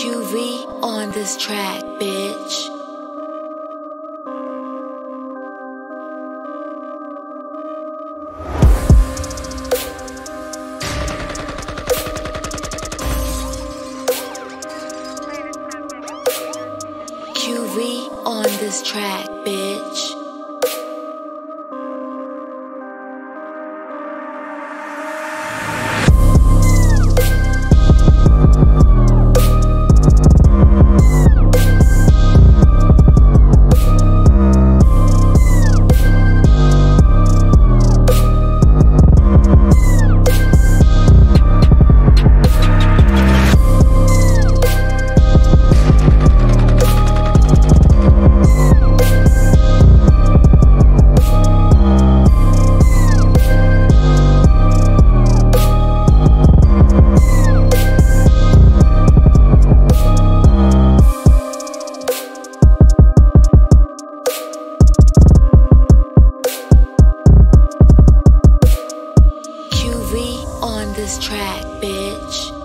QV on this track, bitch. QV on this track, bitch. This track, bitch.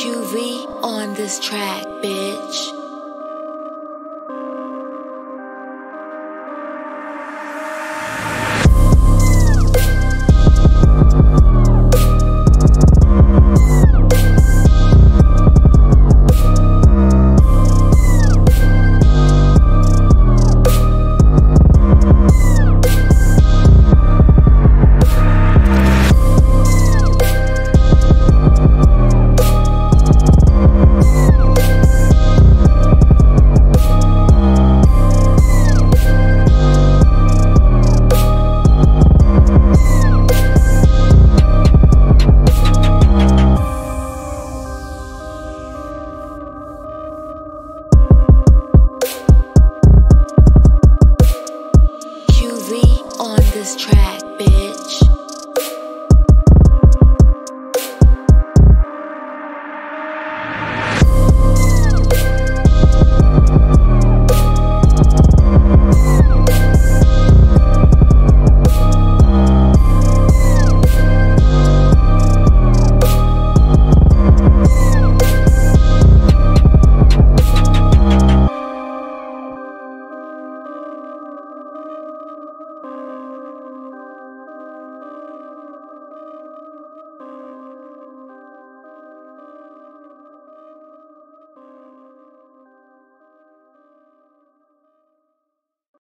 QV on this track, bitch.